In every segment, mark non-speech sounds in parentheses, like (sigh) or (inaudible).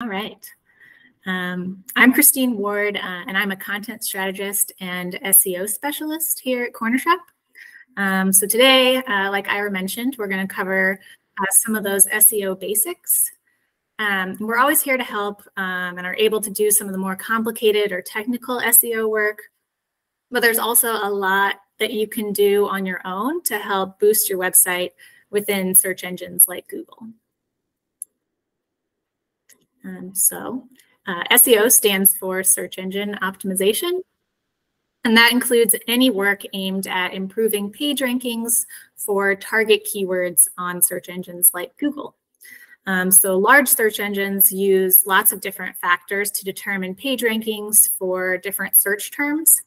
All right. Um, I'm Christine Ward, uh, and I'm a content strategist and SEO specialist here at Cornershop. Um, so today, uh, like Ira mentioned, we're going to cover uh, some of those SEO basics. Um, we're always here to help um, and are able to do some of the more complicated or technical SEO work. But there's also a lot that you can do on your own to help boost your website within search engines like Google. Um, so uh, SEO stands for search engine optimization. And that includes any work aimed at improving page rankings for target keywords on search engines like Google. Um, so large search engines use lots of different factors to determine page rankings for different search terms,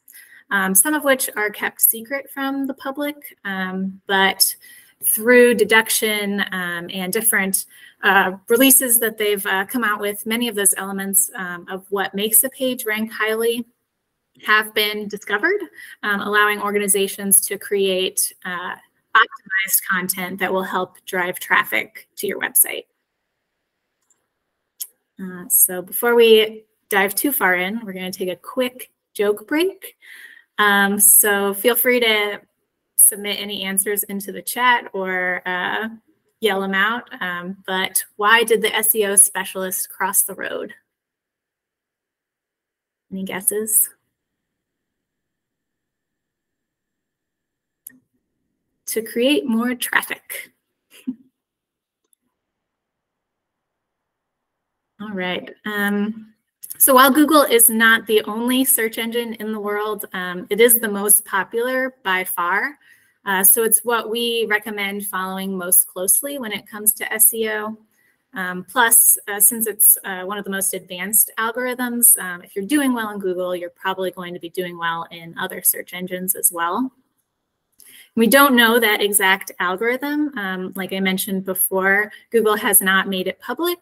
um, some of which are kept secret from the public, um, but through deduction um, and different uh, releases that they've uh, come out with, many of those elements um, of what makes a page rank highly have been discovered, um, allowing organizations to create uh, optimized content that will help drive traffic to your website. Uh, so before we dive too far in, we're going to take a quick joke break. Um, so feel free to submit any answers into the chat or uh, yell them out. Um, but why did the SEO specialist cross the road? Any guesses? To create more traffic. (laughs) All right. Um, so while Google is not the only search engine in the world, um, it is the most popular by far. Uh, so it's what we recommend following most closely when it comes to SEO. Um, plus, uh, since it's uh, one of the most advanced algorithms, um, if you're doing well in Google, you're probably going to be doing well in other search engines as well. We don't know that exact algorithm. Um, like I mentioned before, Google has not made it public.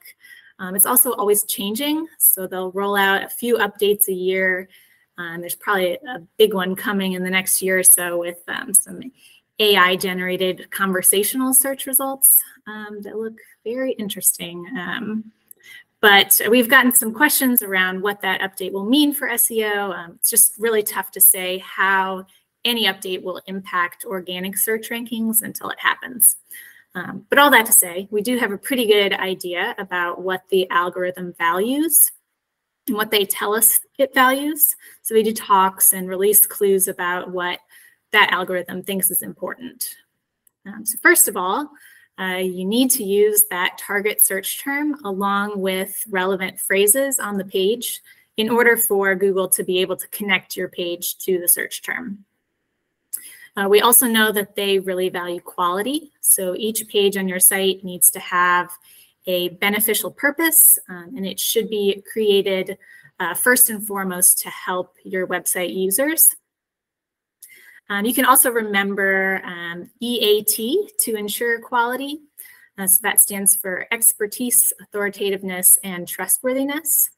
Um, it's also always changing, so they'll roll out a few updates a year. Um, there's probably a big one coming in the next year or so with um, some AI generated conversational search results um, that look very interesting. Um, but we've gotten some questions around what that update will mean for SEO. Um, it's just really tough to say how any update will impact organic search rankings until it happens. Um, but all that to say, we do have a pretty good idea about what the algorithm values and what they tell us it values. So we do talks and release clues about what that algorithm thinks is important. Um, so first of all, uh, you need to use that target search term along with relevant phrases on the page in order for Google to be able to connect your page to the search term. Uh, we also know that they really value quality. So each page on your site needs to have a beneficial purpose um, and it should be created uh, first and foremost to help your website users. Um, you can also remember um, EAT to ensure quality. Uh, so that stands for expertise, authoritativeness, and trustworthiness.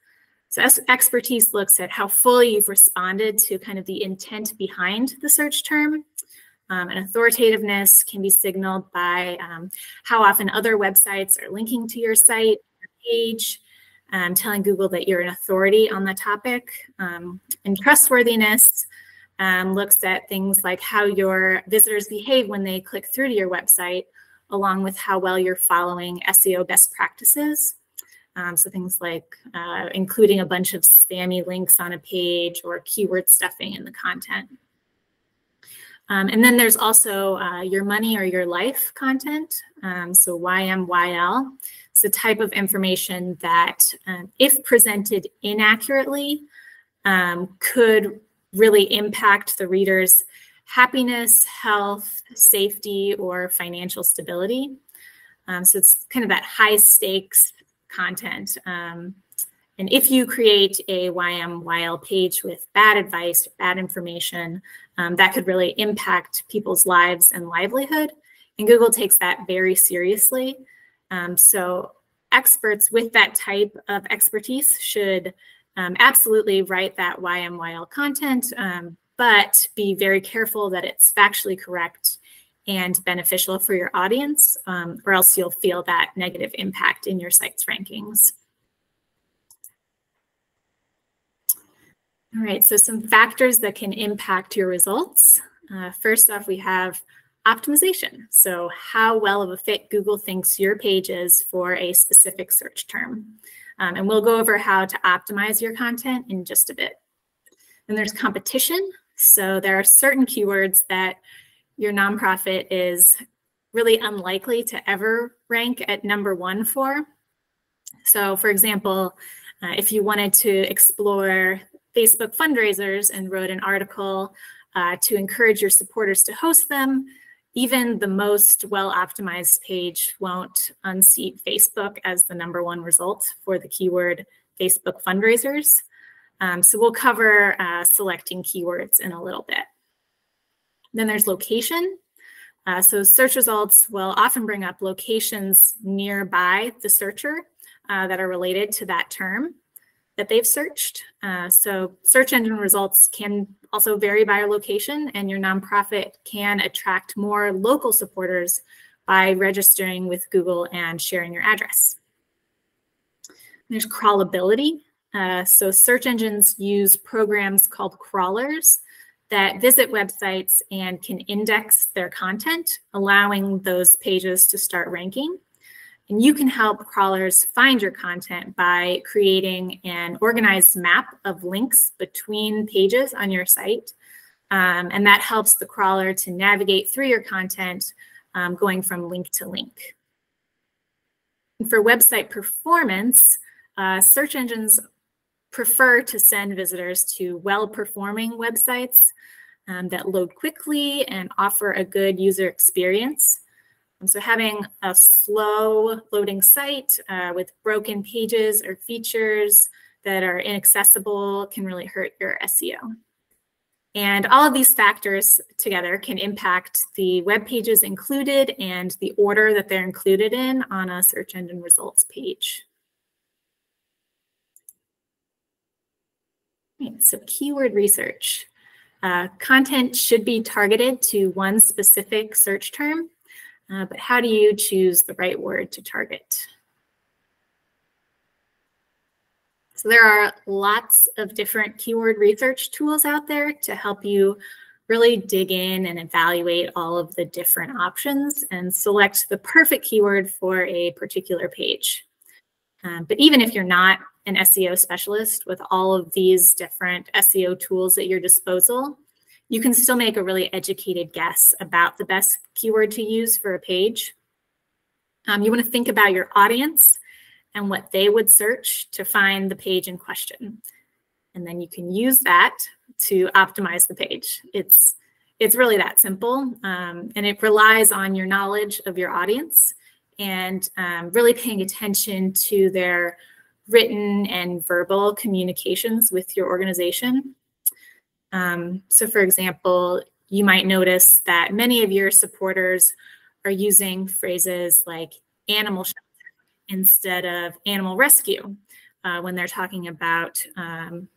So expertise looks at how fully you've responded to kind of the intent behind the search term. Um, and authoritativeness can be signaled by um, how often other websites are linking to your site, your page, um, telling Google that you're an authority on the topic. Um, and trustworthiness um, looks at things like how your visitors behave when they click through to your website, along with how well you're following SEO best practices. Um, so things like uh, including a bunch of spammy links on a page or keyword stuffing in the content. Um, and then there's also uh, your money or your life content. Um, so YMYL. It's the type of information that, um, if presented inaccurately, um, could really impact the reader's happiness, health, safety, or financial stability. Um, so it's kind of that high stakes content. Um, and if you create a YMYL page with bad advice, bad information, um, that could really impact people's lives and livelihood. And Google takes that very seriously. Um, so experts with that type of expertise should um, absolutely write that YMYL content, um, but be very careful that it's factually correct and beneficial for your audience, um, or else you'll feel that negative impact in your site's rankings. All right, so some factors that can impact your results. Uh, first off, we have optimization. So how well of a fit Google thinks your page is for a specific search term. Um, and we'll go over how to optimize your content in just a bit. Then there's competition. So there are certain keywords that your nonprofit is really unlikely to ever rank at number one for. So for example, uh, if you wanted to explore Facebook fundraisers and wrote an article uh, to encourage your supporters to host them, even the most well-optimized page won't unseat Facebook as the number one result for the keyword Facebook fundraisers. Um, so we'll cover uh, selecting keywords in a little bit. Then there's location. Uh, so search results will often bring up locations nearby the searcher uh, that are related to that term that they've searched. Uh, so search engine results can also vary by your location and your nonprofit can attract more local supporters by registering with Google and sharing your address. There's crawlability. Uh, so search engines use programs called crawlers that visit websites and can index their content, allowing those pages to start ranking. And you can help crawlers find your content by creating an organized map of links between pages on your site. Um, and that helps the crawler to navigate through your content um, going from link to link. And for website performance, uh, search engines prefer to send visitors to well-performing websites um, that load quickly and offer a good user experience. Um, so having a slow loading site uh, with broken pages or features that are inaccessible can really hurt your SEO. And all of these factors together can impact the web pages included and the order that they're included in on a search engine results page. So keyword research. Uh, content should be targeted to one specific search term uh, but how do you choose the right word to target? So there are lots of different keyword research tools out there to help you really dig in and evaluate all of the different options and select the perfect keyword for a particular page. Um, but even if you're not an SEO specialist with all of these different SEO tools at your disposal, you can still make a really educated guess about the best keyword to use for a page. Um, you want to think about your audience and what they would search to find the page in question. And then you can use that to optimize the page. It's, it's really that simple. Um, and it relies on your knowledge of your audience and um, really paying attention to their written and verbal communications with your organization. Um, so for example, you might notice that many of your supporters are using phrases like animal shelter instead of animal rescue uh, when they're talking about um,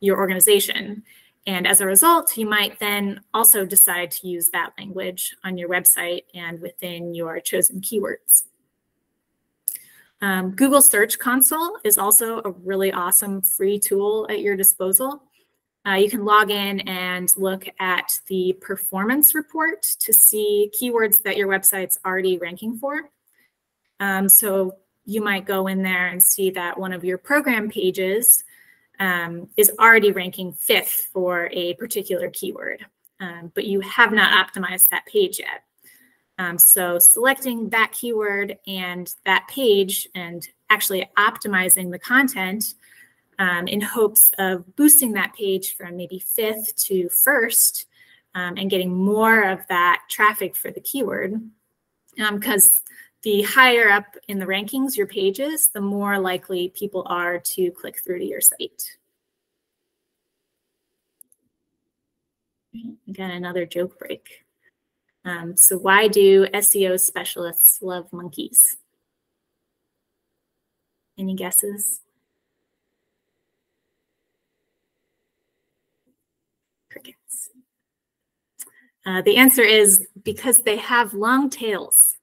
your organization. And as a result, you might then also decide to use that language on your website and within your chosen keywords. Um, Google Search Console is also a really awesome free tool at your disposal. Uh, you can log in and look at the performance report to see keywords that your website's already ranking for. Um, so you might go in there and see that one of your program pages um, is already ranking fifth for a particular keyword, um, but you have not optimized that page yet. Um, so selecting that keyword and that page and actually optimizing the content um, in hopes of boosting that page from maybe fifth to first um, and getting more of that traffic for the keyword. Because um, the higher up in the rankings your page is, the more likely people are to click through to your site. Again, another joke break. Um, so why do SEO specialists love monkeys? Any guesses? Uh, the answer is because they have long tails,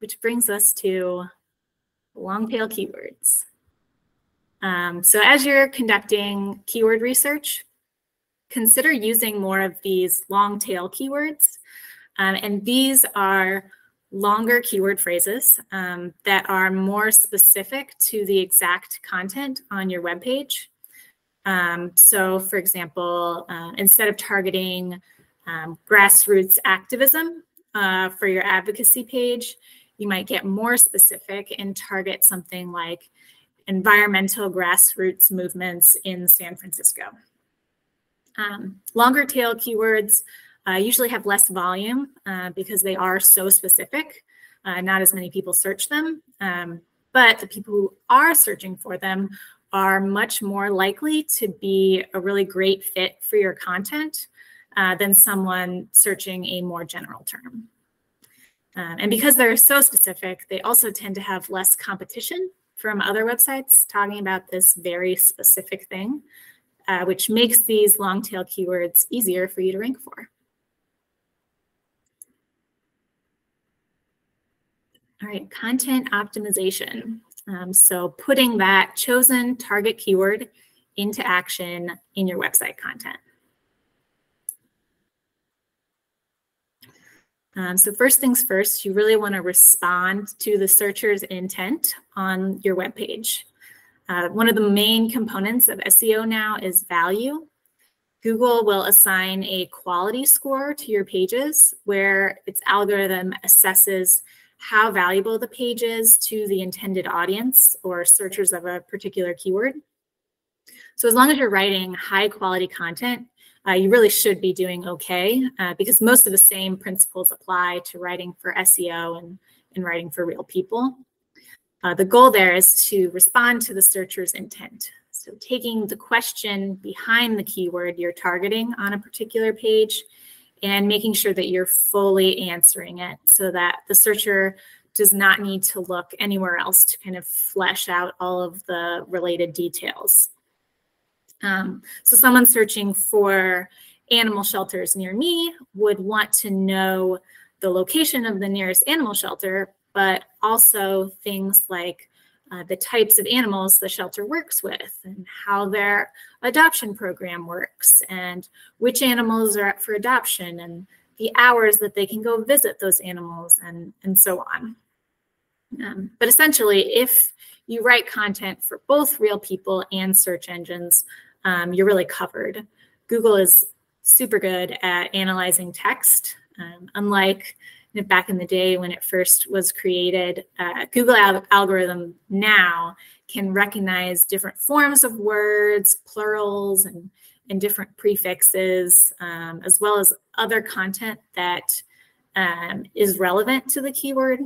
which brings us to long tail keywords. Um, so as you're conducting keyword research, consider using more of these long tail keywords. Um, and these are longer keyword phrases um, that are more specific to the exact content on your web page. Um, so for example, uh, instead of targeting um, grassroots activism uh, for your advocacy page, you might get more specific and target something like environmental grassroots movements in San Francisco. Um, longer tail keywords uh, usually have less volume uh, because they are so specific. Uh, not as many people search them, um, but the people who are searching for them are much more likely to be a really great fit for your content uh, than someone searching a more general term. Um, and because they're so specific, they also tend to have less competition from other websites talking about this very specific thing, uh, which makes these long tail keywords easier for you to rank for. All right, content optimization. Um, so putting that chosen target keyword into action in your website content. Um, so first things first, you really want to respond to the searcher's intent on your web page. Uh, one of the main components of SEO now is value. Google will assign a quality score to your pages where its algorithm assesses how valuable the page is to the intended audience or searchers of a particular keyword. So as long as you're writing high quality content, uh, you really should be doing okay uh, because most of the same principles apply to writing for SEO and, and writing for real people. Uh, the goal there is to respond to the searcher's intent. So taking the question behind the keyword you're targeting on a particular page and making sure that you're fully answering it so that the searcher does not need to look anywhere else to kind of flesh out all of the related details. Um, so someone searching for animal shelters near me would want to know the location of the nearest animal shelter, but also things like uh, the types of animals the shelter works with and how their adoption program works and which animals are up for adoption and the hours that they can go visit those animals and, and so on. Um, but essentially, if you write content for both real people and search engines, um, you're really covered. Google is super good at analyzing text. Um, unlike back in the day when it first was created, uh, Google al algorithm now can recognize different forms of words, plurals, and, and different prefixes, um, as well as other content that um, is relevant to the keyword.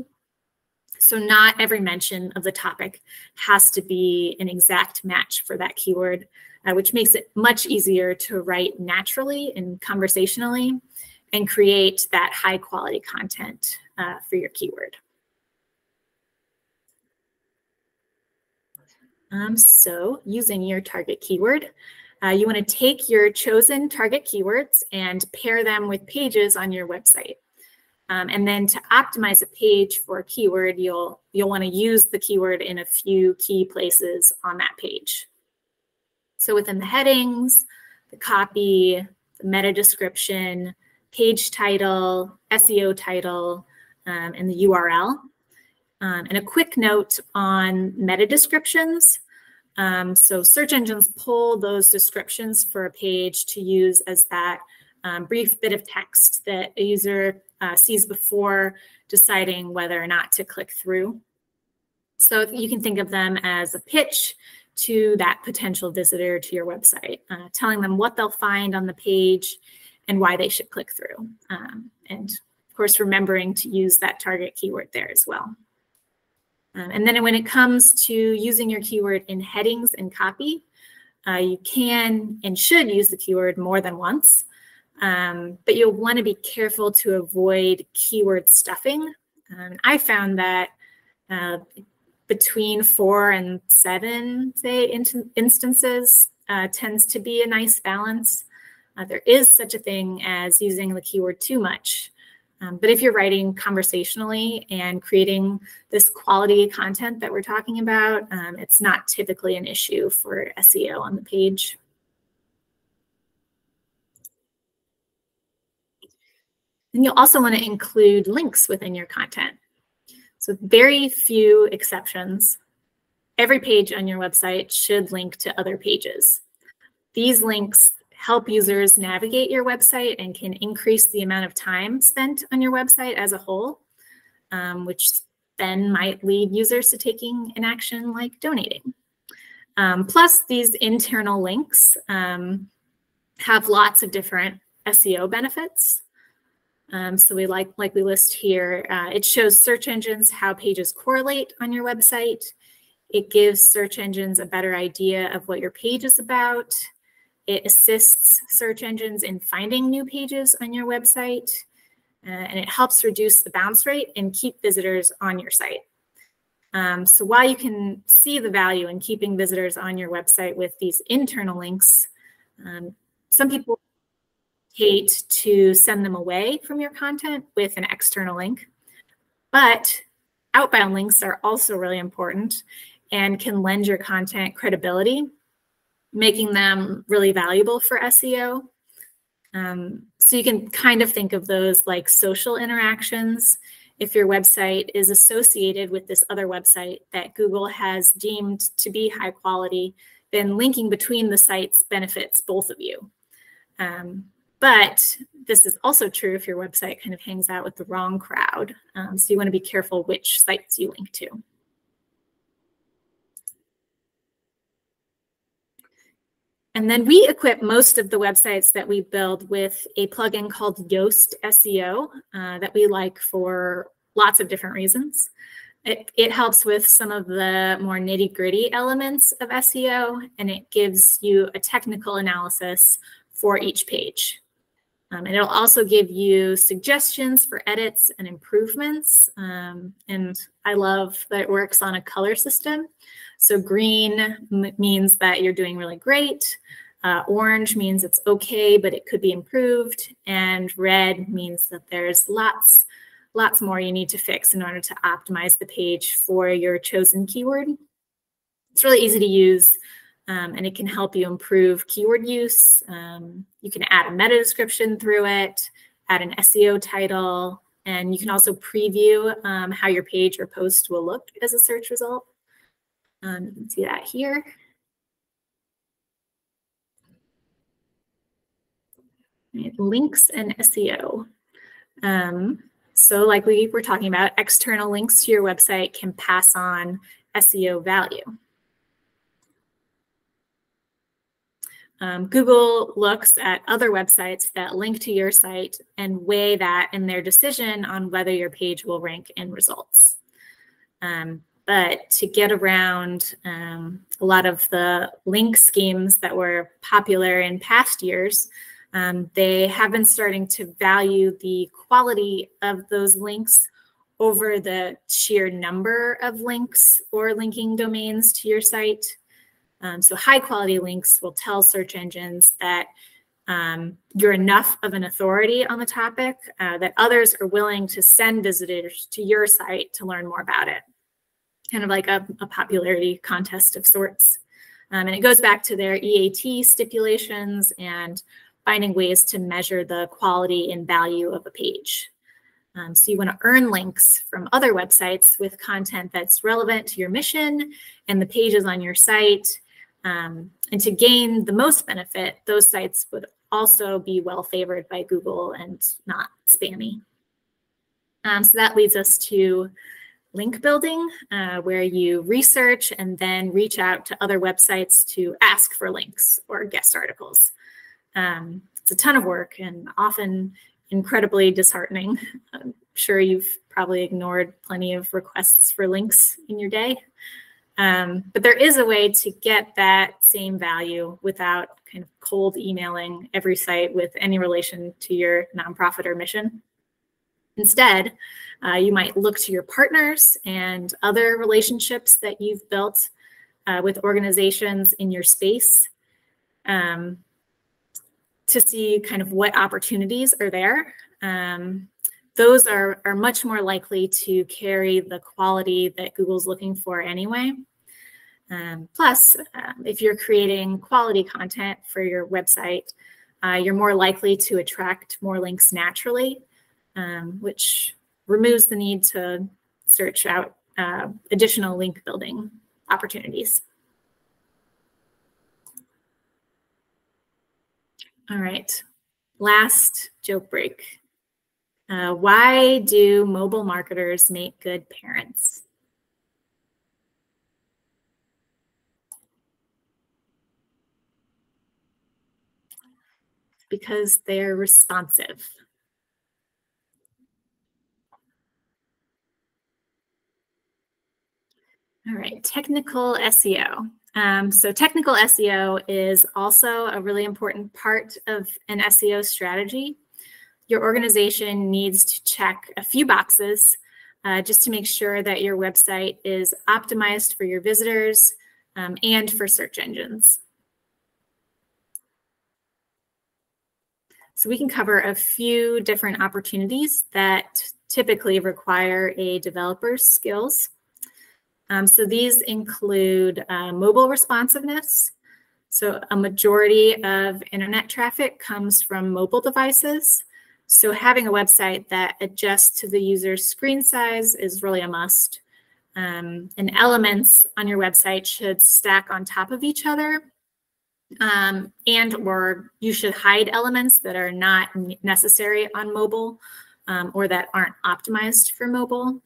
So not every mention of the topic has to be an exact match for that keyword uh, which makes it much easier to write naturally and conversationally and create that high quality content uh, for your keyword. Um, so using your target keyword, uh, you want to take your chosen target keywords and pair them with pages on your website. Um, and then to optimize a page for a keyword, you'll, you'll want to use the keyword in a few key places on that page. So within the headings, the copy, the meta description, page title, SEO title, um, and the URL. Um, and a quick note on meta descriptions. Um, so search engines pull those descriptions for a page to use as that um, brief bit of text that a user uh, sees before deciding whether or not to click through. So you can think of them as a pitch to that potential visitor to your website, uh, telling them what they'll find on the page and why they should click through. Um, and of course, remembering to use that target keyword there as well. Um, and then when it comes to using your keyword in headings and copy, uh, you can and should use the keyword more than once, um, but you'll want to be careful to avoid keyword stuffing. Um, I found that uh, between four and seven, say, in- instances uh, tends to be a nice balance. Uh, there is such a thing as using the keyword too much. Um, but if you're writing conversationally and creating this quality content that we're talking about, um, it's not typically an issue for SEO on the page. And you'll also want to include links within your content. So very few exceptions. Every page on your website should link to other pages. These links help users navigate your website and can increase the amount of time spent on your website as a whole, um, which then might lead users to taking an action like donating. Um, plus, these internal links um, have lots of different SEO benefits. Um, so we like, like we list here, uh, it shows search engines how pages correlate on your website. It gives search engines a better idea of what your page is about. It assists search engines in finding new pages on your website, uh, and it helps reduce the bounce rate and keep visitors on your site. Um, so while you can see the value in keeping visitors on your website with these internal links, um, some people hate to send them away from your content with an external link. But outbound links are also really important and can lend your content credibility making them really valuable for SEO. Um, so you can kind of think of those like social interactions. If your website is associated with this other website that Google has deemed to be high quality, then linking between the sites benefits both of you. Um, but this is also true if your website kind of hangs out with the wrong crowd. Um, so you want to be careful which sites you link to. And then we equip most of the websites that we build with a plugin called Yoast SEO uh, that we like for lots of different reasons. It, it helps with some of the more nitty gritty elements of SEO, and it gives you a technical analysis for each page. Um, and it'll also give you suggestions for edits and improvements. Um, and I love that it works on a color system. So green means that you're doing really great. Uh, orange means it's okay, but it could be improved. And red means that there's lots, lots more you need to fix in order to optimize the page for your chosen keyword. It's really easy to use um, and it can help you improve keyword use. Um, you can add a meta description through it, add an SEO title, and you can also preview um, how your page or post will look as a search result. Um, you can see that here. Right, links and SEO. Um, so like we were talking about, external links to your website can pass on SEO value. Um, Google looks at other websites that link to your site and weigh that in their decision on whether your page will rank in results. Um, but to get around um, a lot of the link schemes that were popular in past years, um, they have been starting to value the quality of those links over the sheer number of links or linking domains to your site. Um, so high quality links will tell search engines that um, you're enough of an authority on the topic uh, that others are willing to send visitors to your site to learn more about it kind of like a, a popularity contest of sorts. Um, and it goes back to their EAT stipulations and finding ways to measure the quality and value of a page. Um, so you want to earn links from other websites with content that's relevant to your mission and the pages on your site. Um, and to gain the most benefit, those sites would also be well favored by Google and not spammy. Um, so that leads us to link building, uh, where you research and then reach out to other websites to ask for links or guest articles. Um, it's a ton of work and often incredibly disheartening. (laughs) I'm sure you've probably ignored plenty of requests for links in your day. Um, but there is a way to get that same value without kind of cold emailing every site with any relation to your nonprofit or mission. Instead, uh, you might look to your partners and other relationships that you've built uh, with organizations in your space um, to see kind of what opportunities are there. Um, those are, are much more likely to carry the quality that Google's looking for anyway. Um, plus, um, if you're creating quality content for your website, uh, you're more likely to attract more links naturally, um, which removes the need to search out uh, additional link building opportunities. All right, last joke break. Uh, why do mobile marketers make good parents? Because they're responsive. All right, technical SEO. Um, so technical SEO is also a really important part of an SEO strategy. Your organization needs to check a few boxes uh, just to make sure that your website is optimized for your visitors um, and for search engines. So we can cover a few different opportunities that typically require a developer's skills. Um, so these include uh, mobile responsiveness. So a majority of internet traffic comes from mobile devices. So having a website that adjusts to the user's screen size is really a must. Um, and elements on your website should stack on top of each other um, and or you should hide elements that are not necessary on mobile um, or that aren't optimized for mobile.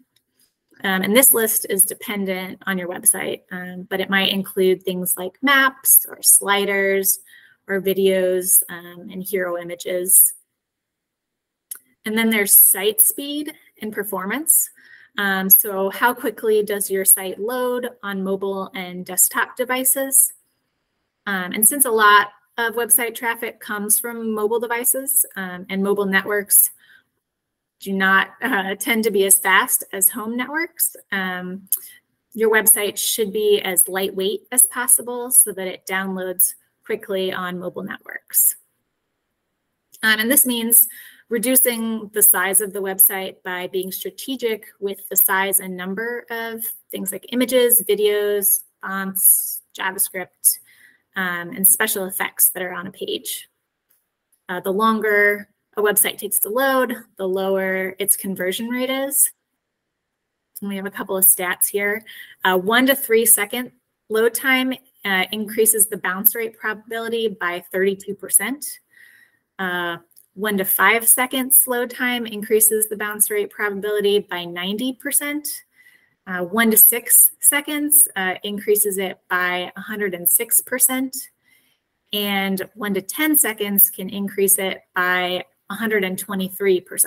Um, and this list is dependent on your website, um, but it might include things like maps or sliders or videos um, and hero images. And then there's site speed and performance. Um, so how quickly does your site load on mobile and desktop devices? Um, and since a lot of website traffic comes from mobile devices um, and mobile networks do not (laughs) uh, tend to be as fast as home networks. Um, your website should be as lightweight as possible so that it downloads quickly on mobile networks. Um, and this means reducing the size of the website by being strategic with the size and number of things like images, videos, fonts, JavaScript, um, and special effects that are on a page. Uh, the longer a website takes to load, the lower its conversion rate is. And we have a couple of stats here. Uh, one to three second load time uh, increases the bounce rate probability by 32%. One to five seconds load time increases the bounce rate probability by 90%. Uh, one to six seconds uh, increases it by 106%. And one to 10 seconds can increase it by 123%.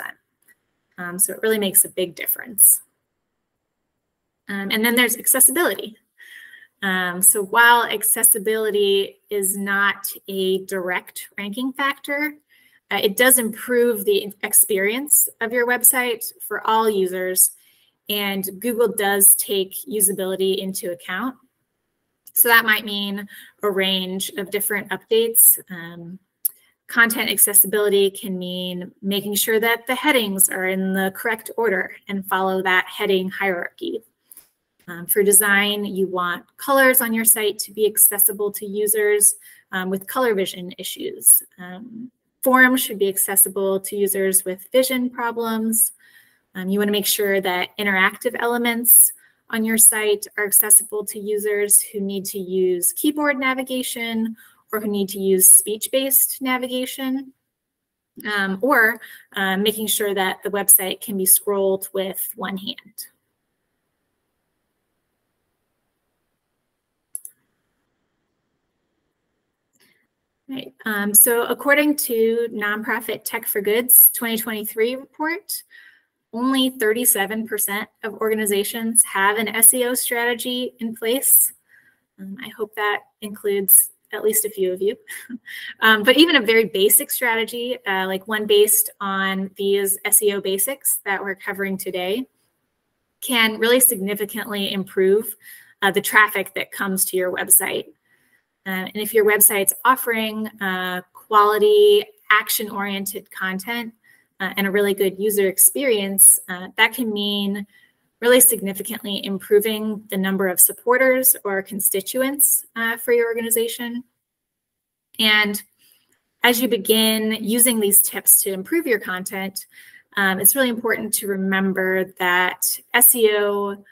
Um, so it really makes a big difference. Um, and then there's accessibility. Um, so while accessibility is not a direct ranking factor, uh, it does improve the experience of your website for all users. And Google does take usability into account. So that might mean a range of different updates. Um, Content accessibility can mean making sure that the headings are in the correct order and follow that heading hierarchy. Um, for design, you want colors on your site to be accessible to users um, with color vision issues. Um, forms should be accessible to users with vision problems. Um, you want to make sure that interactive elements on your site are accessible to users who need to use keyboard navigation or who need to use speech-based navigation, um, or uh, making sure that the website can be scrolled with one hand. Right. Um, so according to nonprofit Tech for Goods 2023 report, only 37% of organizations have an SEO strategy in place. Um, I hope that includes at least a few of you. (laughs) um, but even a very basic strategy, uh, like one based on these SEO basics that we're covering today, can really significantly improve uh, the traffic that comes to your website. Uh, and if your website's offering uh, quality, action oriented content, uh, and a really good user experience, uh, that can mean really significantly improving the number of supporters or constituents uh, for your organization. And as you begin using these tips to improve your content, um, it's really important to remember that SEO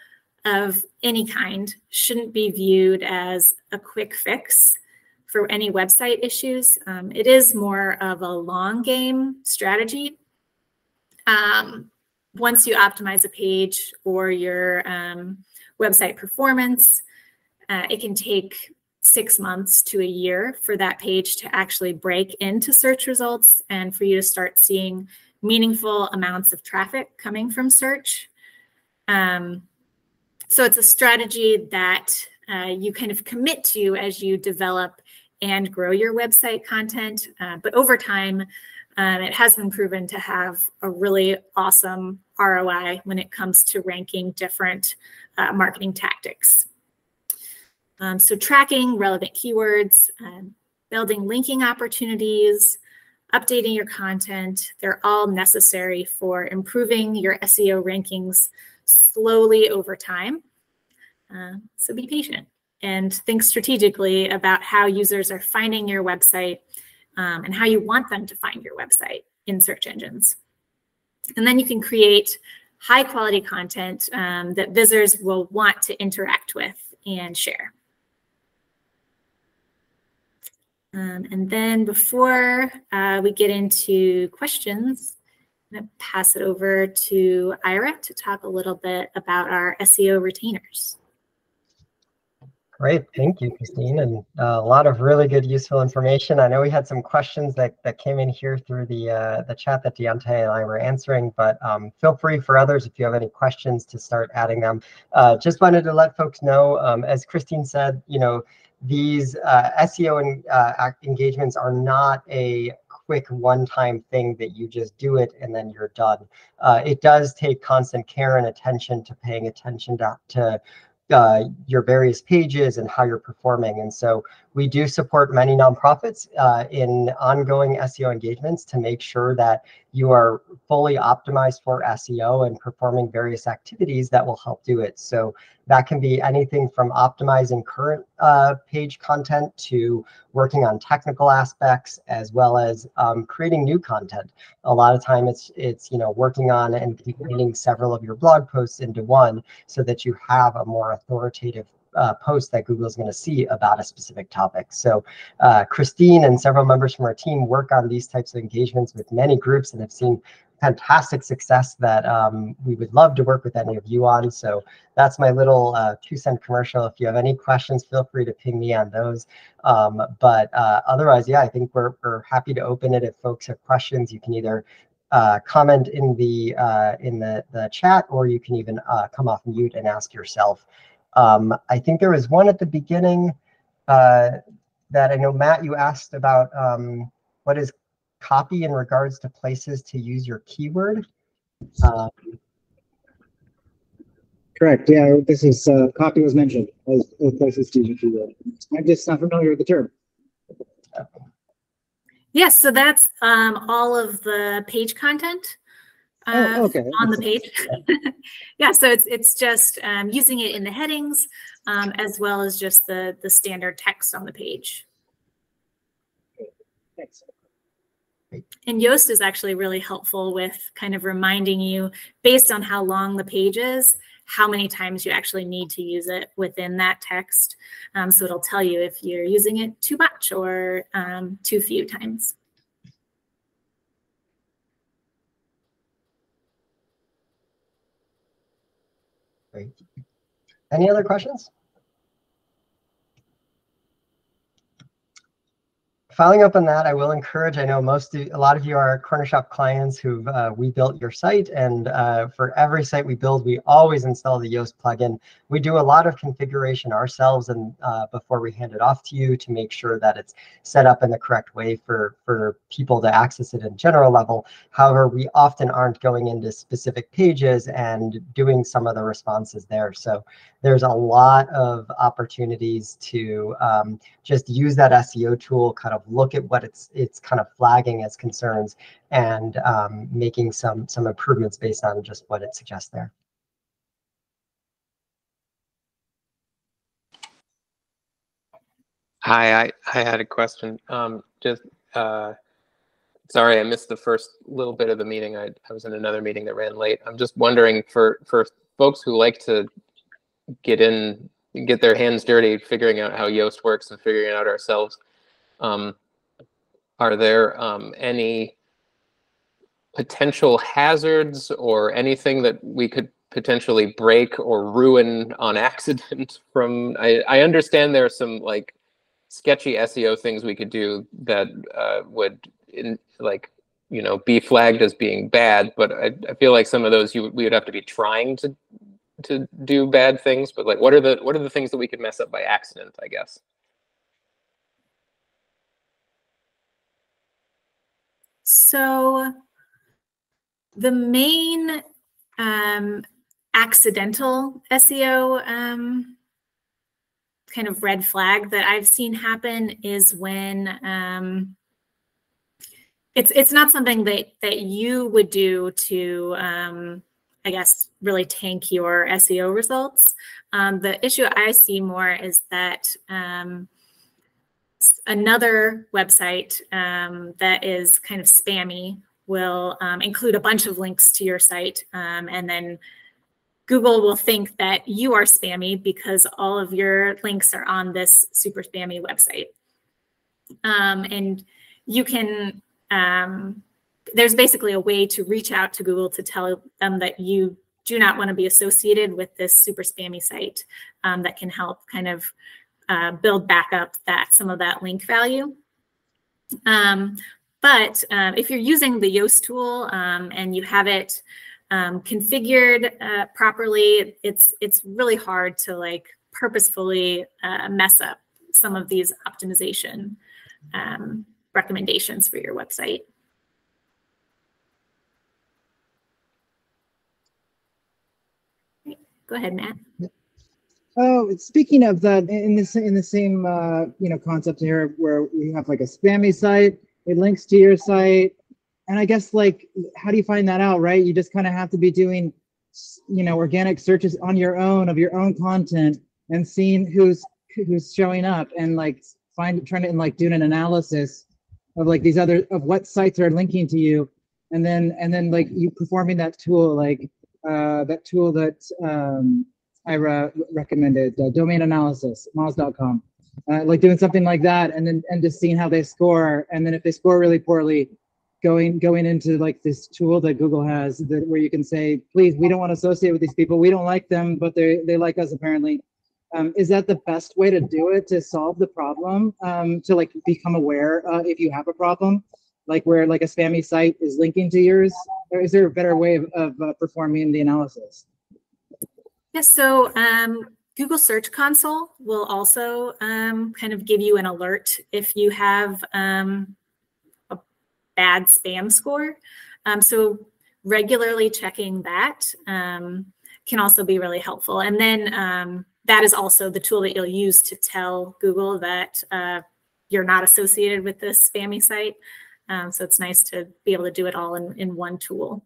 of any kind shouldn't be viewed as a quick fix for any website issues. Um, it is more of a long game strategy. Um, once you optimize a page or your um, website performance, uh, it can take six months to a year for that page to actually break into search results and for you to start seeing meaningful amounts of traffic coming from search. Um, so it's a strategy that uh, you kind of commit to as you develop and grow your website content. Uh, but over time, um, it has been proven to have a really awesome ROI when it comes to ranking different uh, marketing tactics. Um, so tracking relevant keywords, um, building linking opportunities, updating your content, they're all necessary for improving your SEO rankings slowly over time. Uh, so be patient and think strategically about how users are finding your website um, and how you want them to find your website in search engines. And then you can create high quality content um, that visitors will want to interact with and share. Um, and then before uh, we get into questions, I'm going to pass it over to Ira to talk a little bit about our SEO retainers. Great, thank you, Christine, and uh, a lot of really good, useful information. I know we had some questions that, that came in here through the uh, the chat that Deontay and I were answering, but um, feel free for others if you have any questions to start adding them. Uh, just wanted to let folks know, um, as Christine said, you know, these uh, SEO uh, engagements are not a quick one-time thing that you just do it and then you're done. Uh, it does take constant care and attention to paying attention to, to uh, your various pages and how you're performing. And so we do support many nonprofits uh, in ongoing SEO engagements to make sure that you are fully optimized for SEO and performing various activities that will help do it. So that can be anything from optimizing current uh, page content to working on technical aspects as well as um, creating new content. A lot of time it's it's you know working on and combining several of your blog posts into one so that you have a more authoritative uh, post that Google is going to see about a specific topic. So uh, Christine and several members from our team work on these types of engagements with many groups and have seen fantastic success that um, we would love to work with any of you on. So that's my little uh, two cent commercial. If you have any questions, feel free to ping me on those. Um, but uh, otherwise, yeah, I think we're, we're happy to open it. If folks have questions, you can either uh, comment in the uh, in the, the chat or you can even uh, come off mute and ask yourself. Um, I think there was one at the beginning uh, that I know, Matt, you asked about um, what is copy in regards to places to use your keyword. Um, Correct. Yeah, this is uh, copy was mentioned as, as places to use your keyword. I'm just not familiar with the term. Yes, so that's um, all of the page content uh, oh, okay. on the page. (laughs) yeah, so it's it's just um, using it in the headings um, as well as just the the standard text on the page. Thanks. And Yoast is actually really helpful with kind of reminding you based on how long the page is, how many times you actually need to use it within that text. Um, so it'll tell you if you're using it too much or um, too few times. Great. Any other questions? Following up on that, I will encourage, I know most, of, a lot of you are Cornershop clients who've uh, we built your site. And uh, for every site we build, we always install the Yoast plugin. We do a lot of configuration ourselves and uh, before we hand it off to you to make sure that it's set up in the correct way for, for people to access it in general level. However, we often aren't going into specific pages and doing some of the responses there. So there's a lot of opportunities to um, just use that SEO tool kind of look at what it's it's kind of flagging as concerns and um, making some some improvements based on just what it suggests there. Hi, I, I had a question. Um, just uh, sorry, I missed the first little bit of the meeting. I, I was in another meeting that ran late. I'm just wondering for for folks who like to get in, get their hands dirty, figuring out how Yoast works and figuring it out ourselves. Um, are there um, any potential hazards or anything that we could potentially break or ruin on (laughs) accident from I, I understand there are some like sketchy SEO things we could do that uh, would in, like you know be flagged as being bad but I, I feel like some of those you we would have to be trying to to do bad things but like what are the what are the things that we could mess up by accident I guess so the main um, accidental SEO um, kind of red flag that I've seen happen is when um, it's it's not something that that you would do to um, I guess really tank your SEO results. Um, the issue I see more is that um, another website um, that is kind of spammy will um, include a bunch of links to your site um, and then Google will think that you are spammy because all of your links are on this super spammy website. Um, and you can, um, there's basically a way to reach out to Google to tell them that you do not want to be associated with this super spammy site um, that can help kind of uh, build back up that some of that link value. Um, but um, if you're using the Yoast tool um, and you have it um, configured uh, properly, it's it's really hard to like purposefully uh, mess up some of these optimization um, recommendations for your website. Go ahead, Matt. Oh, speaking of that, in this in the same uh, you know concept here, where we have like a spammy site, it links to your site, and I guess like, how do you find that out, right? You just kind of have to be doing, you know, organic searches on your own of your own content and seeing who's who's showing up and like find trying to like doing an analysis of like these other of what sites are linking to you, and then and then like you performing that tool like uh, that tool that um, I re recommended, uh, domain analysis, moz.com. Uh, like doing something like that and then and just seeing how they score and then if they score really poorly going going into like this tool that Google has that where you can say, please, we don't want to associate with these people. We don't like them, but they they like us apparently. Um, is that the best way to do it to solve the problem? Um, to like become aware uh, if you have a problem, like where like a spammy site is linking to yours, or is there a better way of, of uh, performing the analysis? Yes. So um, Google Search Console will also um, kind of give you an alert if you have um, a bad spam score. Um, so regularly checking that um, can also be really helpful. And then um, that is also the tool that you'll use to tell Google that uh, you're not associated with this spammy site. So it's nice to be able to do it all in, in one tool.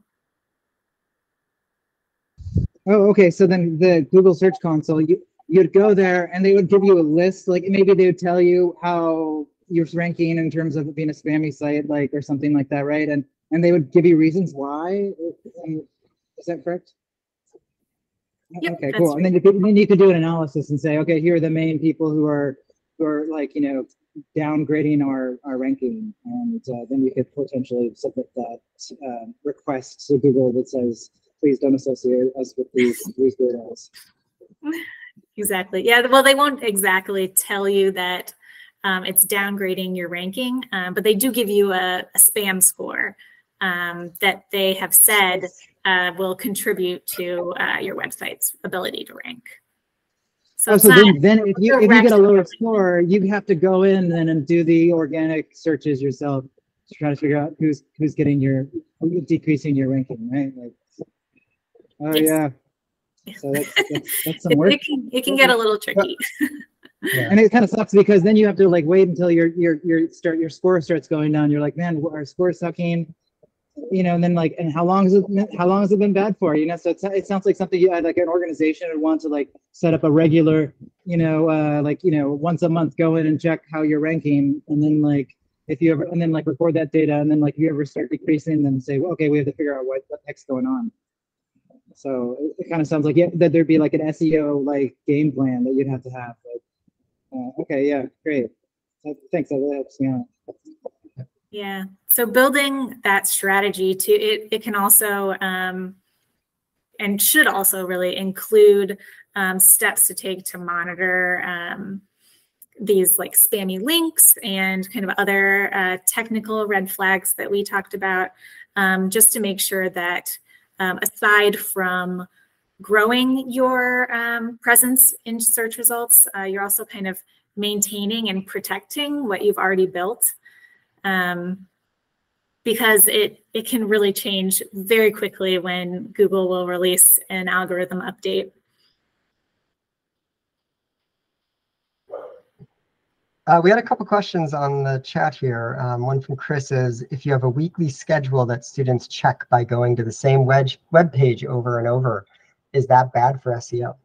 Oh, okay. So then the Google Search Console, you, you'd go there and they would give you a list, like maybe they would tell you how you're ranking in terms of being a spammy site, like or something like that, right? And and they would give you reasons why. Is that correct? Yep, okay, cool. And then you could then you could do an analysis and say, okay, here are the main people who are who are like you know downgrading our our ranking, and uh, then you could potentially submit that uh, request to Google that says, please don't associate us with these these weirdos. Exactly. Yeah. Well, they won't exactly tell you that um, it's downgrading your ranking, um, but they do give you a, a spam score um, that they have said uh, will contribute to uh, your website's ability to rank. So, oh, so then, then if you if you get a lower score, you have to go in then and do the organic searches yourself to try to figure out who's who's getting your decreasing your ranking, right? Like, oh yes. yeah. So that's, that's, that's (laughs) some work. It, can, it can get a little tricky. Yeah. And it kind of sucks because then you have to like wait until your your your start your score starts going down. You're like, man, our score's sucking. You know, and then like, and how long has it been, how long has it been bad for? You know, so it's, it sounds like something you like an organization would want to like set up a regular, you know, uh, like you know, once a month go in and check how you're ranking, and then like if you ever and then like record that data, and then like if you ever start decreasing, then say, well, okay, we have to figure out what what the heck's going on. So it, it kind of sounds like yeah, that there'd be like an SEO like game plan that you'd have to have. Like, uh, okay, yeah, great. Thanks, that really helps me out. Yeah. So building that strategy to it, it can also um, and should also really include um, steps to take to monitor um, these like spammy links and kind of other uh, technical red flags that we talked about, um, just to make sure that um, aside from growing your um, presence in search results, uh, you're also kind of maintaining and protecting what you've already built. Um, because it, it can really change very quickly when Google will release an algorithm update. Uh, we had a couple questions on the chat here. Um, one from Chris is, if you have a weekly schedule that students check by going to the same web, web page over and over, is that bad for SEO?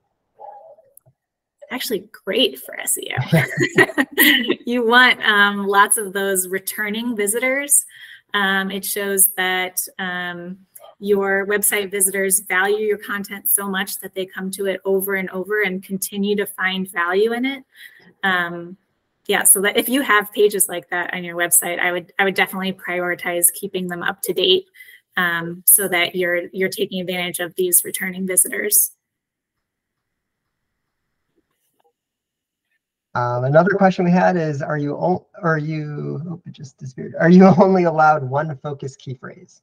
Actually, great for SEO. (laughs) (laughs) you want um, lots of those returning visitors. Um, it shows that um, your website visitors value your content so much that they come to it over and over and continue to find value in it. Um, yeah, so that if you have pages like that on your website, I would I would definitely prioritize keeping them up to date um, so that you're you're taking advantage of these returning visitors. Um, another question we had is, are you are you oh, it just disappeared? Are you (laughs) only allowed one focus key phrase?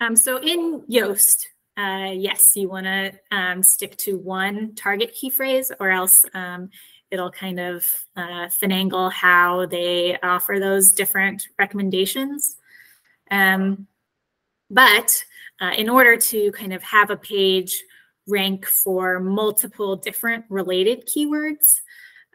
Um, so in Yoast, uh, yes, you want to um, stick to one target key phrase, or else um, it'll kind of uh, finagle how they offer those different recommendations. Um, but uh, in order to kind of have a page rank for multiple different related keywords,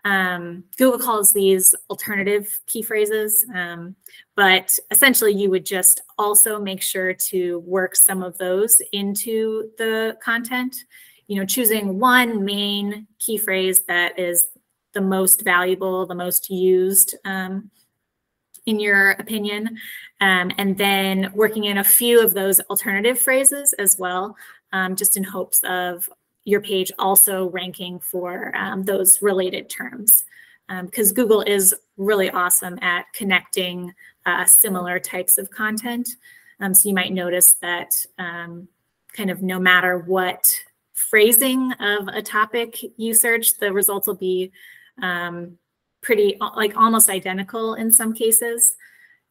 um, Google calls these alternative key phrases, um, but essentially you would just also make sure to work some of those into the content. You know, choosing one main key phrase that is the most valuable, the most used um, in your opinion, um, and then working in a few of those alternative phrases as well, um, just in hopes of your page also ranking for um, those related terms. Because um, Google is really awesome at connecting uh, similar types of content. Um, so you might notice that kind of no matter what phrasing of a topic you search, the results will be um, pretty like almost identical in some cases.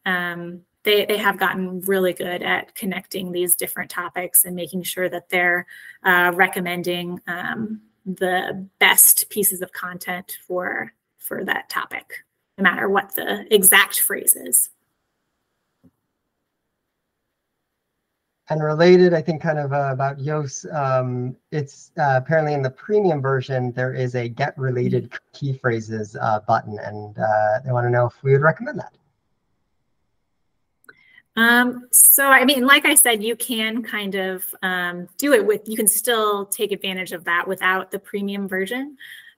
Um, they, they have gotten really good at connecting these different topics and making sure that they're uh, recommending um, the best pieces of content for for that topic, no matter what the exact phrase is. And related, I think kind of uh, about Yoast, um, it's uh, apparently in the premium version, there is a get related key phrases uh, button. And uh, they want to know if we would recommend that. Um, so, I mean, like I said, you can kind of um, do it with, you can still take advantage of that without the premium version.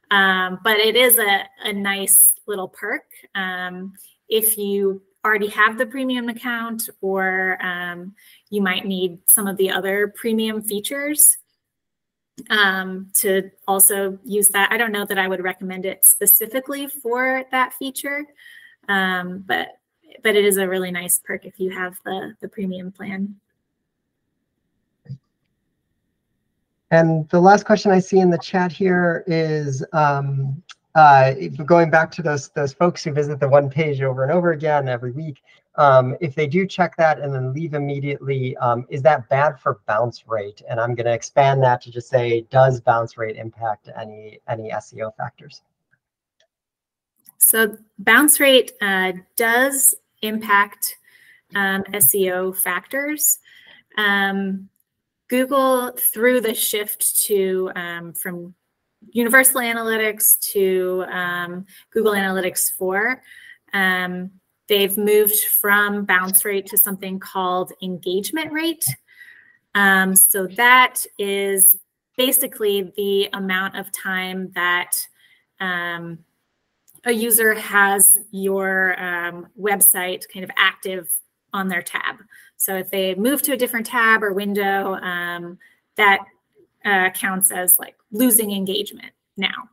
Um, but it is a, a nice little perk. Um, if you already have the premium account or um, you might need some of the other premium features um, to also use that. I don't know that I would recommend it specifically for that feature, um, but but it is a really nice perk if you have the, the premium plan. And the last question I see in the chat here is, um, uh, going back to those those folks who visit the one page over and over again every week, um, if they do check that and then leave immediately, um, is that bad for bounce rate? And I'm going to expand that to just say, does bounce rate impact any any SEO factors? So bounce rate uh, does impact um, SEO factors. Um, Google, through the shift to um, from Universal Analytics to um, Google Analytics 4. Um, they've moved from bounce rate to something called engagement rate. Um, so that is basically the amount of time that um, a user has your um, website kind of active on their tab. So if they move to a different tab or window, um, that uh, counts as like losing engagement now.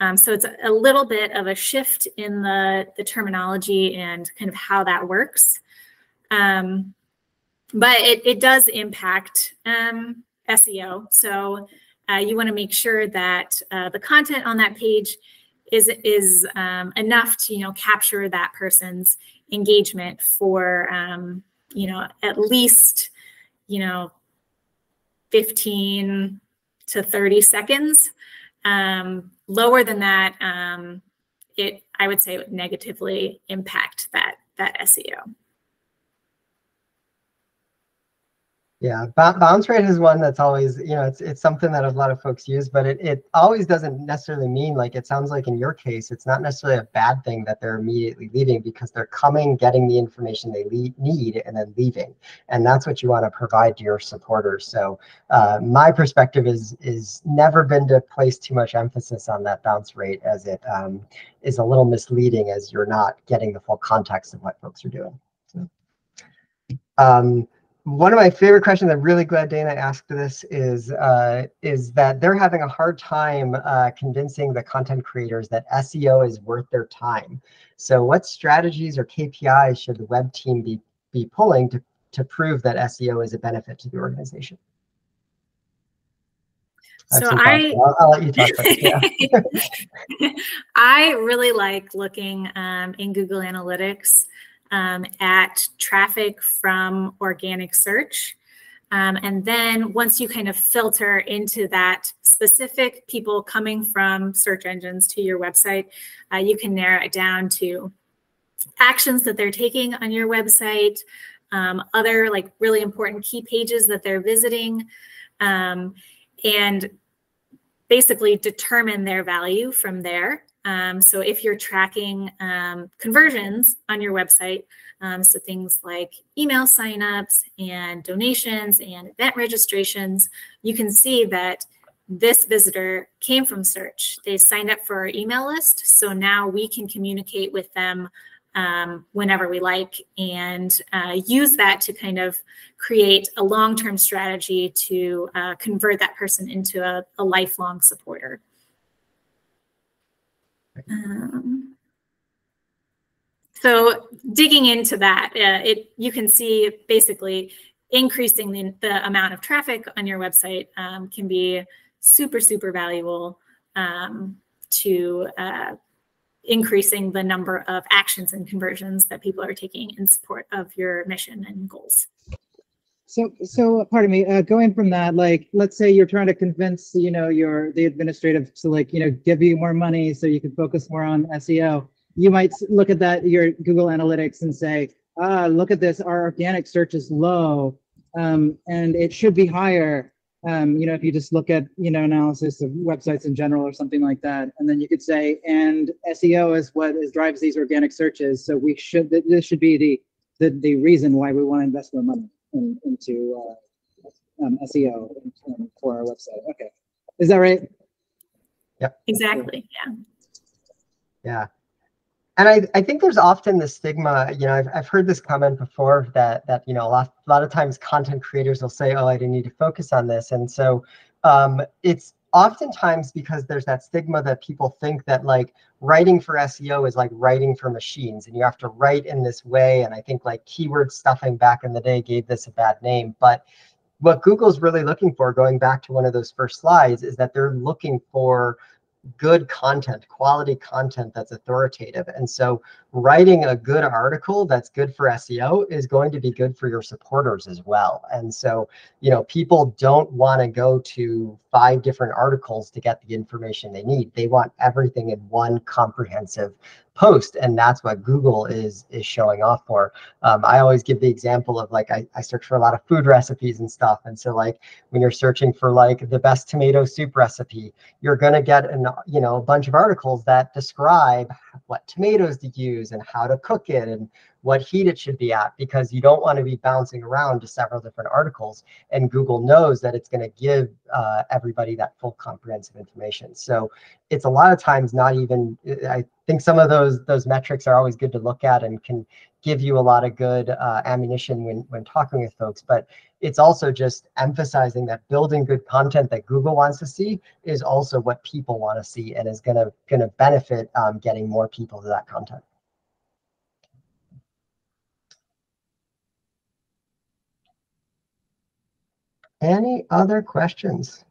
Um, so it's a, little bit of a shift in the, the terminology and kind of how that works. Um, but it, it does impact um, SEO. So uh, you want to make sure that uh, the content on that page is is um, enough to you know capture that person's engagement for um, you know at least you know 15 to 30 seconds. Um, lower than that um, it i would say would negatively impact that that seo Yeah, bounce rate is one that's always, you know, it's it's something that a lot of folks use, but it, it always doesn't necessarily mean like it sounds like in your case, it's not necessarily a bad thing that they're immediately leaving because they're coming, getting the information they need, and then leaving. And that's what you want to provide to your supporters. So uh, my perspective is is never been to place too much emphasis on that bounce rate as it um, is a little misleading as you're not getting the full context of what folks are doing. So, um, one of my favorite questions, I'm really glad Dana asked this, is uh, is that they're having a hard time uh, convincing the content creators that SEO is worth their time. So what strategies or KPIs should the web team be, be pulling to, to prove that SEO is a benefit to the organization? So I, I'll, I'll, let you talk. yeah. (laughs) I really like looking um, in Google Analytics um, at traffic from organic search. Um, and then once you kind of filter into that specific people coming from search engines to your website, uh, you can narrow it down to actions that they're taking on your website, um, other like really important key pages that they're visiting, um, and basically determine their value from there. Um, so if you're tracking um, conversions on your website, um, so things like email signups and donations and event registrations, you can see that this visitor came from search. They signed up for our email list. So now we can communicate with them um, whenever we like and uh, use that to kind of create a long-term strategy to uh, convert that person into a, a lifelong supporter. Um, so digging into that, uh, it you can see basically increasing the, the amount of traffic on your website um, can be super, super valuable um, to uh, increasing the number of actions and conversions that people are taking in support of your mission and goals. So, so pardon me, uh, going from that, like, let's say you're trying to convince, you know, your the administrative to like, you know, give you more money so you can focus more on SEO. You might look at that your Google Analytics and say, ah, look at this, our organic search is low, um, and it should be higher. Um, you know, if you just look at you know analysis of websites in general or something like that, and then you could say, and SEO is what is drives these organic searches. So we should this should be the the, the reason why we want to invest more money in, into uh, um, SEO for our website. Okay, is that right? Yep. Exactly. Yeah. Yeah. And I, I think there's often the stigma, you know, I've, I've heard this comment before that, that, you know, a lot, a lot of times content creators will say, oh, I didn't need to focus on this. And so um, it's oftentimes because there's that stigma that people think that like writing for SEO is like writing for machines and you have to write in this way. And I think like keyword stuffing back in the day gave this a bad name. But what Google's really looking for, going back to one of those first slides, is that they're looking for good content, quality content that's authoritative. And so writing a good article that's good for SEO is going to be good for your supporters as well. And so, you know, people don't want to go to five different articles to get the information they need. They want everything in one comprehensive post and that's what google is is showing off for. Um, i always give the example of like I, I search for a lot of food recipes and stuff and so like when you're searching for like the best tomato soup recipe you're going to get an you know a bunch of articles that describe what tomatoes to use and how to cook it and what heat it should be at because you don't want to be bouncing around to several different articles and google knows that it's going to give uh, everybody that full comprehensive information. So it's a lot of times not even i think some of those those metrics are always good to look at and can give you a lot of good uh, ammunition when when talking with folks but it's also just emphasizing that building good content that google wants to see is also what people want to see and is going to going to benefit um, getting more people to that content Any other questions?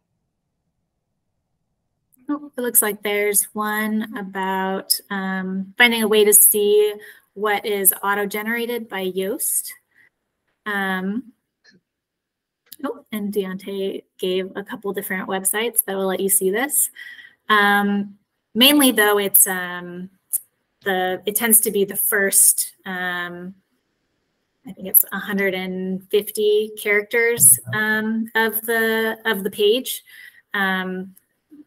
Oh, it looks like there's one about um, finding a way to see what is auto-generated by Yoast. Um, oh, and Deontay gave a couple different websites that will let you see this. Um, mainly, though, it's um, the it tends to be the first um, I think it's 150 characters um, of the of the page um,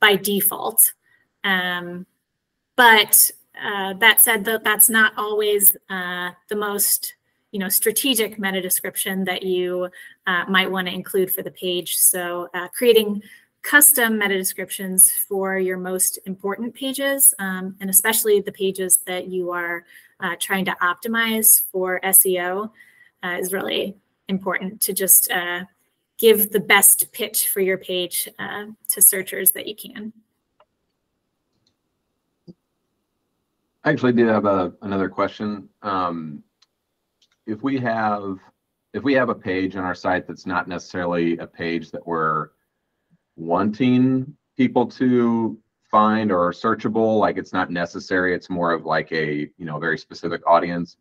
by default. Um, but uh, that said, that that's not always uh, the most you know strategic meta description that you uh, might want to include for the page. So uh, creating custom meta descriptions for your most important pages, um, and especially the pages that you are uh, trying to optimize for SEO uh, is really important to just uh, give the best pitch for your page uh, to searchers that you can. I actually did have a, another question. Um, if we have if we have a page on our site that's not necessarily a page that we're wanting people to find or searchable, like it's not necessary, it's more of like a you know very specific audience,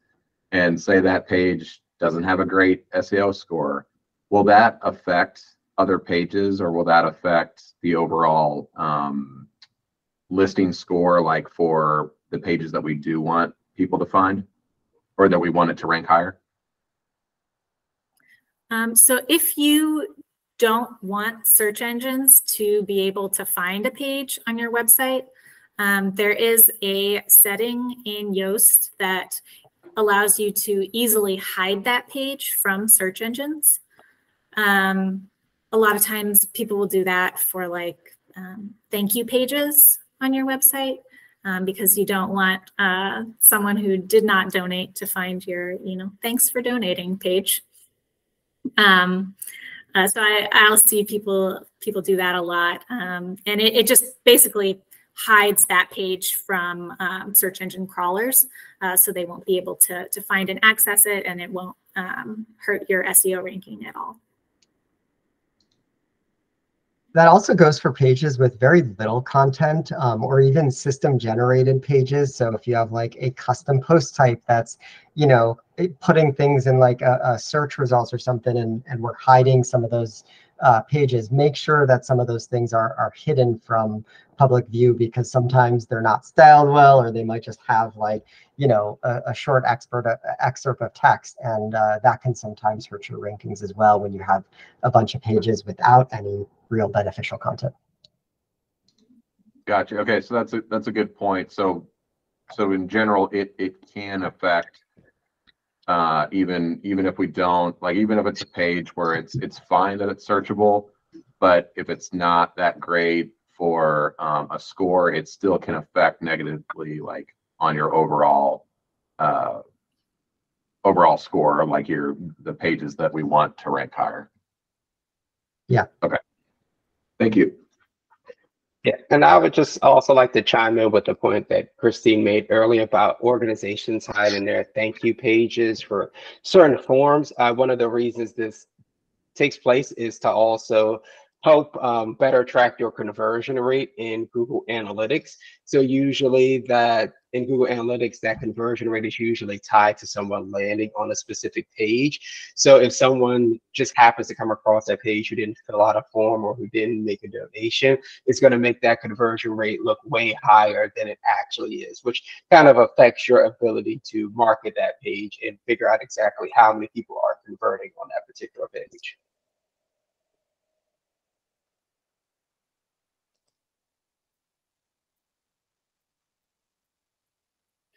and say that page doesn't have a great SEO score, will that affect other pages or will that affect the overall um, listing score like for the pages that we do want people to find or that we want it to rank higher? Um, so if you don't want search engines to be able to find a page on your website, um, there is a setting in Yoast that allows you to easily hide that page from search engines. Um, a lot of times people will do that for like um, thank you pages on your website um, because you don't want uh, someone who did not donate to find your, you know, thanks for donating page. Um, uh, so I, I'll see people people do that a lot, um, and it, it just basically hides that page from um, search engine crawlers. Uh, so they won't be able to, to find and access it and it won't um, hurt your SEO ranking at all. That also goes for pages with very little content um, or even system generated pages. So if you have like a custom post type that's, you know, putting things in like a, a search results or something and, and we're hiding some of those uh, pages, make sure that some of those things are, are hidden from public view because sometimes they're not styled well or they might just have like, you know, a, a short expert, uh, excerpt of text. And uh, that can sometimes hurt your rankings as well when you have a bunch of pages without any real beneficial content. Gotcha. Okay, so that's a that's a good point. So so in general, it it can affect uh, even even if we don't like even if it's a page where it's it's fine that it's searchable but if it's not that great for um, a score it still can affect negatively like on your overall uh, overall score like your the pages that we want to rank higher. Yeah. Okay. Thank you yeah, and I would just also like to chime in with the point that Christine made earlier about organizations hiding their thank you pages for certain forms. Uh, one of the reasons this takes place is to also help um, better track your conversion rate in Google Analytics. So usually that in Google Analytics, that conversion rate is usually tied to someone landing on a specific page. So if someone just happens to come across that page who didn't fill out a form or who didn't make a donation, it's going to make that conversion rate look way higher than it actually is, which kind of affects your ability to market that page and figure out exactly how many people are converting on that particular page.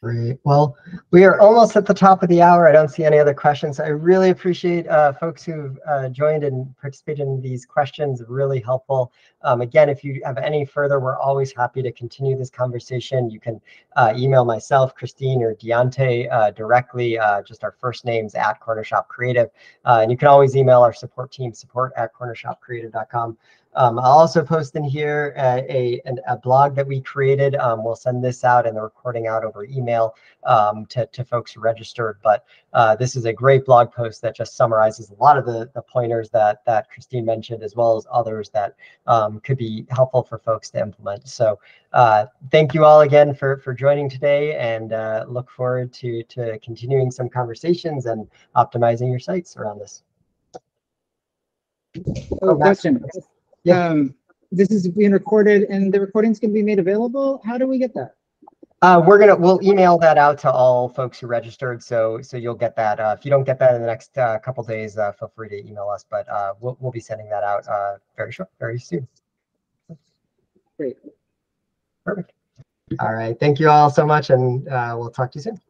Great. Well, we are almost at the top of the hour. I don't see any other questions. I really appreciate uh, folks who've uh, joined and participated in these questions. Really helpful. Um, again, if you have any further, we're always happy to continue this conversation. You can uh, email myself, Christine, or Deontay uh, directly, uh, just our first names at Cornershop Creative. Uh, and you can always email our support team, support at cornershopcreative.com. Um, I'll also post in here uh, a, a, a blog that we created. Um, we'll send this out and the recording out over email um, to, to folks who registered. But uh, this is a great blog post that just summarizes a lot of the, the pointers that, that Christine mentioned, as well as others that um, could be helpful for folks to implement. So uh, thank you all again for, for joining today and uh, look forward to, to continuing some conversations and optimizing your sites around this. Oh, question. Yeah. Um, this is being recorded and the recordings can be made available. How do we get that? Uh, we're gonna we'll email that out to all folks who registered, so so you'll get that. Uh, if you don't get that in the next uh, couple days, uh, feel free to email us. But uh, we'll we'll be sending that out uh, very short, very soon. Great. Perfect. All right. Thank you all so much, and uh, we'll talk to you soon.